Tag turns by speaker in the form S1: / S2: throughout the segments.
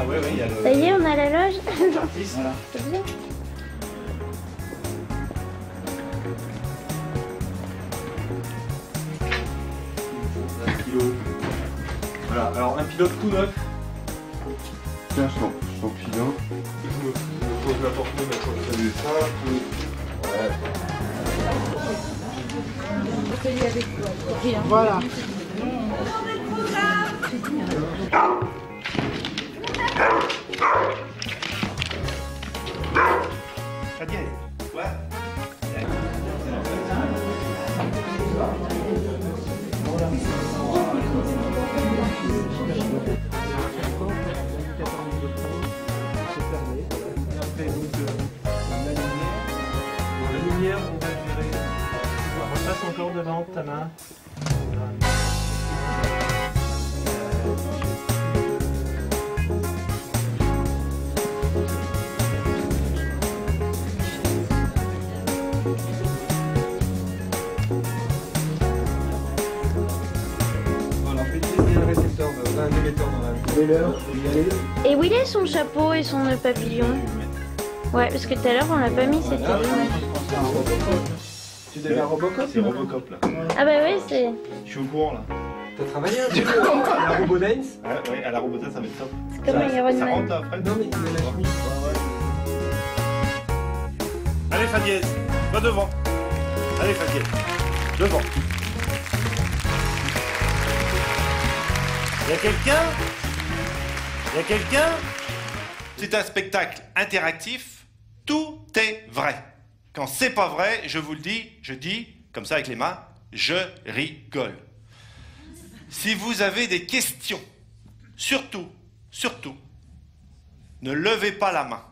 S1: Ah ouais, ouais, il y a le.
S2: Ça y est, on a la loge.
S3: Voilà.
S2: C'est bien.
S1: Un pilote. Voilà, alors un pilote tout neuf.
S4: Tiens, son, son pilote.
S1: Je me, je me pose quand je salue ça, tout. Ouais.
S3: Voilà.
S1: Repasse encore devant ta main.
S2: Et où il est son chapeau et son papillon Ouais, parce que tout à l'heure, on l'a pas mis, c'était
S3: Robocop. Tu deviens Robocop
S1: C'est Robocop là.
S2: Ah bah oui, c'est
S1: Je suis au courant là.
S5: T'as travaillé un petit peu à la Robodance
S1: Ah, ouais, à la Robota ça va être top.
S2: c'est comme un Iron
S1: Ça rentre là, Fred
S5: Non mais il a la chemise.
S1: Allez Fabienne, va devant. Allez Fabienne, devant. Il y a quelqu'un? Y a quelqu'un? C'est un spectacle interactif. Tout est vrai. Quand c'est pas vrai, je vous le dis, je dis, comme ça avec les mains, je rigole. Si vous avez des questions, surtout, surtout, ne levez pas la main.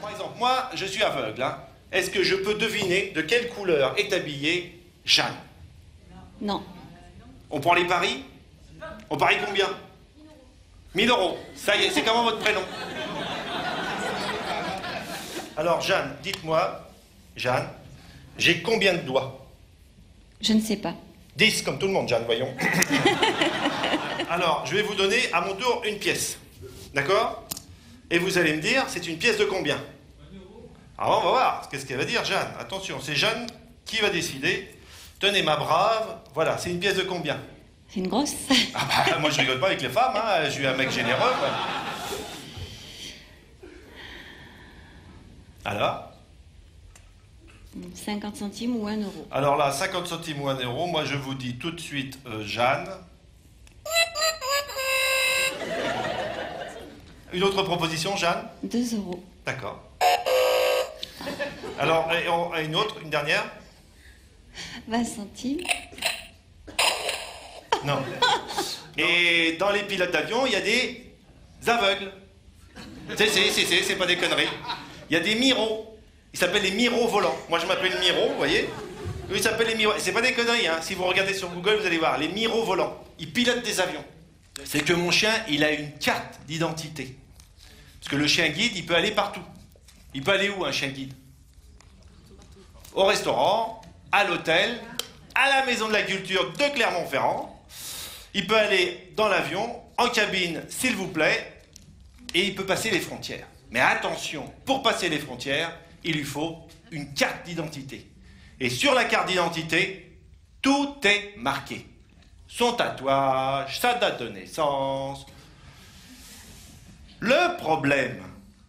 S1: Par exemple, moi, je suis aveugle. hein. Est-ce que je peux deviner de quelle couleur est habillée Jeanne?
S6: Non.
S1: On prend les paris? On parie combien? 1000 euros. Ça y est, c'est comment votre prénom? Alors, Jeanne, dites-moi, Jeanne, j'ai combien de doigts?
S6: Je ne sais pas.
S1: 10 comme tout le monde, Jeanne, voyons. Alors, je vais vous donner à mon tour une pièce. D'accord? Et vous allez me dire, c'est une pièce de combien? Alors, on va voir. Qu'est-ce qu'elle va dire, Jeanne Attention, c'est Jeanne qui va décider. Tenez, ma brave. Voilà, c'est une pièce de combien?
S6: C'est une grosse.
S1: Ah bah, moi, je rigole pas avec les femmes. Hein. Je suis un mec généreux. Alors?
S6: 50 centimes ou 1 euro.
S1: Alors là, 50 centimes ou 1 euro, moi je vous dis tout de suite, euh, Jeanne. Une autre proposition, Jeanne?
S6: 2 euros.
S1: D'accord. Alors, et on- et une autre, une dernière?
S6: 20 centimes.
S1: Non. Et dans les pilotes d'avion, il y a des aveugles. C'est, c'est, c'est, c'est, pas des conneries. Il y a des miros. Ils s'appellent les miros volants. Moi, je m'appelle Miro, vous voyez ils s'appellent les miros. C'est pas des conneries, hein. Si vous regardez sur Google, vous allez voir. Les miros volants. Ils pilotent des avions. C'est que mon chien, il a une carte d'identité. Parce que le chien guide, il peut aller partout. Il peut aller où, un chien guide? Au restaurant, à l'hôtel, à la maison de la culture de Clermont-Ferrand. Il peut aller dans l'avion, en cabine, s'il vous plaît, et il peut passer les frontières. Mais attention, pour passer les frontières, il lui faut une carte d'identité. Et sur la carte d'identité, tout est marqué. Son tatouage, sa date de naissance. Le problème,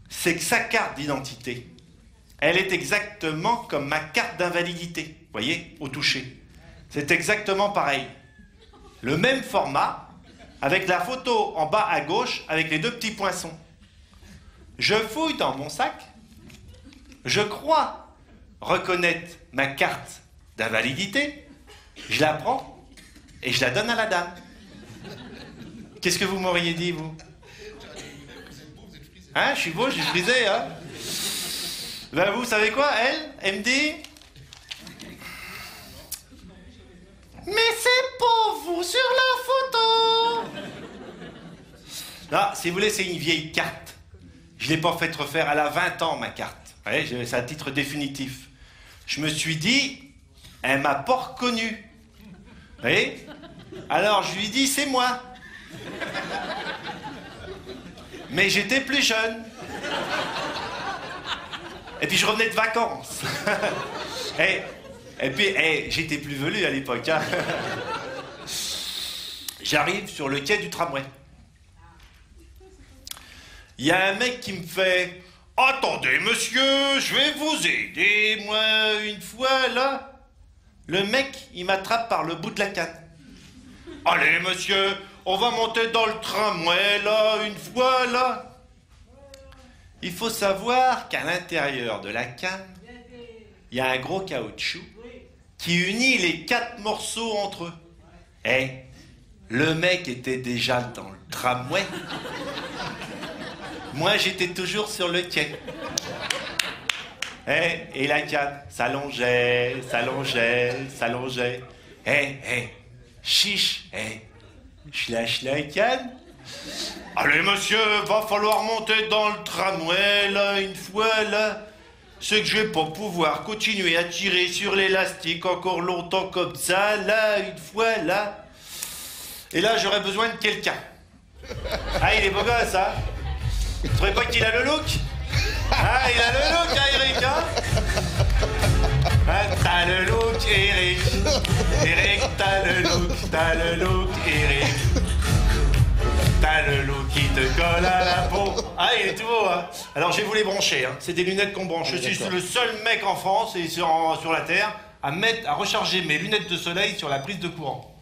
S1: c'est que sa carte d'identité, elle est exactement comme ma carte d'invalidité, voyez, au toucher. C'est exactement pareil. Le même format, avec la photo en bas à gauche, avec les deux petits poinçons. Je fouille dans mon sac, je crois reconnaître ma carte d'invalidité, je la prends et je la donne à la dame. Qu'est-ce que vous m'auriez dit, vous? Hein, je suis beau, je suis frisé, hein. Ben vous savez quoi, elle, elle me dit... Mais c'est pas vous sur la photo Là, si vous voulez, c'est une vieille carte. Je l'ai pas fait refaire, elle a 20 ans, ma carte. Vous voyez, c'est à titre définitif. Je me suis dit, elle m'a pas reconnu. Oui Alors je lui dis c'est moi. Mais j'étais plus jeune. Et puis je revenais de vacances. et puis eh, j'étais plus velu à l'époque. hein. J'arrive sur le quai du tramway. Il y a un mec qui me fait Attendez, monsieur, je vais vous aider, moi, une fois là. Le mec, il m'attrape par le bout de la canne. Allez, monsieur, on va monter dans le tramway là, une fois là. Il faut savoir qu'à l'intérieur de la canne, il y a un gros caoutchouc qui unit les quatre morceaux entre eux. Eh, le mec était déjà dans le tramway. Moi, j'étais toujours sur le quai. Eh, et la canne s'allongeait, s'allongeait, s'allongeait. Eh, eh, chiche, eh, je lâche la canne. Allez, monsieur, va falloir monter dans le tramway, là, une fois, là. C'est que je vais pouvoir continuer à tirer sur l'élastique encore longtemps comme ça, là, une fois, là. Et là, j'aurais besoin de quelqu'un. Ah, il est beau gosse, hein Vous trouvez pas qu'il a le look? Ah, il a le look, hein, Eric, hein Ah, T'as le look, Eric. Eric, t'as le look, t'as le look, Eric. T'as le look qui te colle à la peau. Ah, il est tout beau, hein Alors, je vais vous les brancher, hein. C'est des lunettes qu'on branche. Je suis le seul mec en France et sur, en- sur la Terre à mettre, à recharger mes lunettes de soleil sur la prise de courant.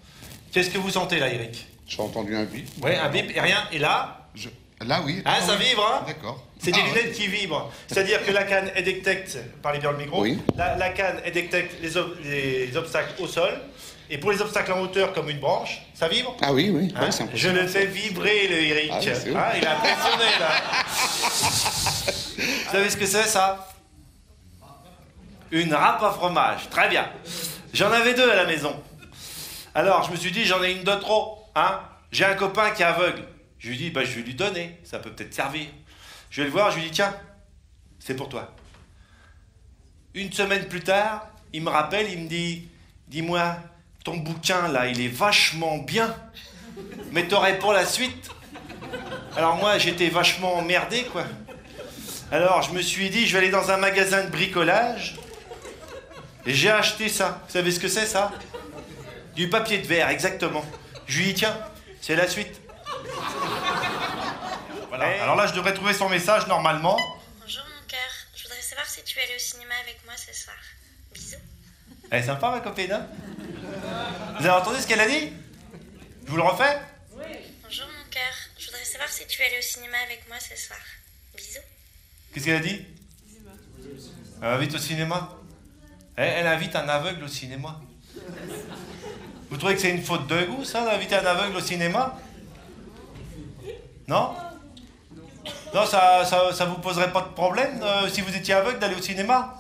S1: Qu'est-ce que vous sentez là, Eric?
S7: J'ai entendu un bip.
S1: Ouais, un bip et rien. Et là,
S7: Je- Là, oui. Ah,
S1: ça
S7: oui.
S1: vibre, hein?
S7: D'accord.
S1: c'est des
S7: Ah,
S1: lunettes qui vibrent. C'est-à-dire que la canne, elle détecte, parlez bien le micro,
S7: Oui.
S1: la, la canne, elle détecte les, ob- les obstacles au sol. Et pour les obstacles en hauteur, comme une branche, ça vibre
S7: Ah oui, oui.
S1: Hein
S7: ouais, c'est
S1: Je le fais vibrer, le Eric.
S7: Ah oui,
S1: Hein, il est impressionné, là. Vous savez ce que c'est, ça? Une râpe à fromage. Très bien. J'en avais deux à la maison. Alors, je me suis dit, j'en ai une de trop. Hein J'ai un copain qui est aveugle. Je lui dis, bah, je vais lui donner. Ça peut peut-être servir. Je vais le voir, je lui dis, tiens, c'est pour toi. Une semaine plus tard, il me rappelle, il me dit, dis-moi, ton bouquin là, il est vachement bien, mais t'aurais pour la suite. Alors moi, j'étais vachement emmerdé, quoi. Alors je me suis dit, je vais aller dans un magasin de bricolage, et j'ai acheté ça. Vous savez ce que c'est, ça? Du papier de verre, exactement. Je lui dis, tiens, c'est la suite. Voilà. Alors là, je devrais trouver son message normalement.
S2: Bonjour mon cœur, je voudrais savoir si tu es allé au cinéma avec moi ce soir. Bisous.
S1: Elle est sympa, ma copine, hein Vous avez entendu ce qu'elle a dit? Je vous le refais?
S2: Bonjour mon cœur, je voudrais savoir si tu es allé au cinéma avec moi ce soir. Bisous.
S1: Qu'est-ce qu'elle a dit? Elle invite au cinéma? Elle, elle invite un aveugle au cinéma. Vous trouvez que c'est une faute de goût, ça, d'inviter un aveugle au cinéma? Non? Non, ça, ça, ça vous poserait pas de problème euh, si vous étiez aveugle d'aller au cinéma?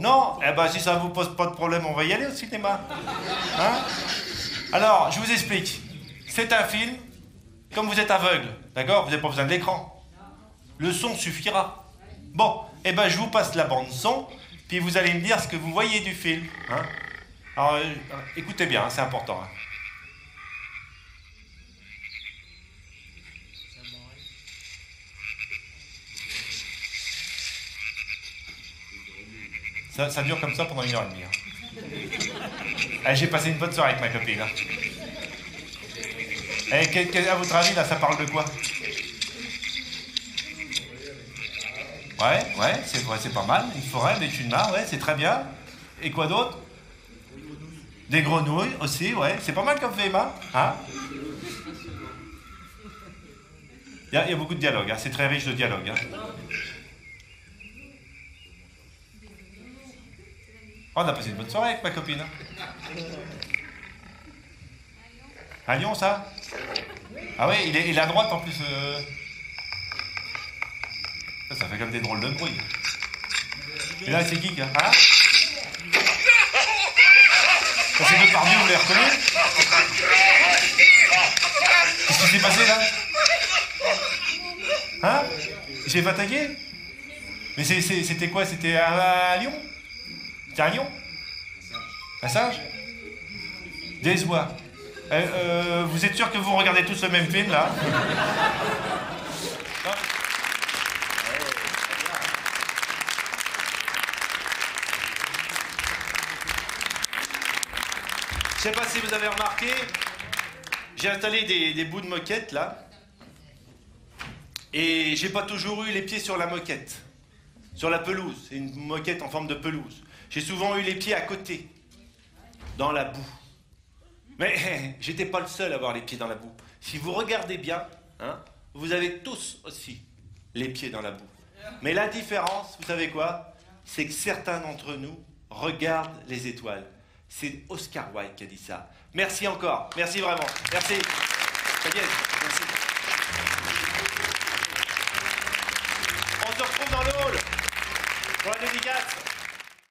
S1: Non Eh ben, si ça vous pose pas de problème, on va y aller au cinéma. Hein? Alors, je vous explique. C'est un film, comme vous êtes aveugle, d'accord? Vous n'avez pas besoin de l'écran. Le son suffira. Bon, eh ben je vous passe la bande son, puis vous allez me dire ce que vous voyez du film. hein? Alors, euh, écoutez bien, hein, c'est important. Ça, dure comme ça pendant une heure et demie. hein. J'ai passé une bonne soirée avec ma copine. hein. Eh, quel- à votre avis, là, ça parle de quoi? Ouais, ouais, c'est pas mal. Une forêt, des mares, ouais, c'est très bien. Et quoi d'autre? Des grenouilles aussi, ouais. C'est pas mal comme film, hein Hein? Il y, a- beaucoup de dialogue, hein. c'est très riche de dialogue. Hein. On a passé une bonne soirée avec ma copine. hein. À Lyon, ça? Ah ouais, il est, à droite en plus. euh. Ça, fait comme des drôles de bruit. Et là, c'est qui, hein? C'est Depardieu, vous l'avez reconnu? Qu'est-ce qui s'est passé, là? Hein? Il s'est fait Mais c'était quoi? C'était à Lyon? Lyon Un singe Des oies. Euh, euh, vous êtes sûr que vous regardez tous le même film là Je sais pas si vous avez remarqué, j'ai installé des, des bouts de moquette là. Et j'ai pas toujours eu les pieds sur la moquette, sur la pelouse. C'est une moquette en forme de pelouse. J'ai souvent eu les pieds à côté, dans la boue. Mais j'étais pas le seul à avoir les pieds dans la boue. Si vous regardez bien, hein, vous avez tous aussi les pieds dans la boue. Mais la différence, vous savez quoi? C'est que certains d'entre nous regardent les étoiles. C'est Oscar Wilde qui a dit ça. Merci encore. Merci vraiment. Merci.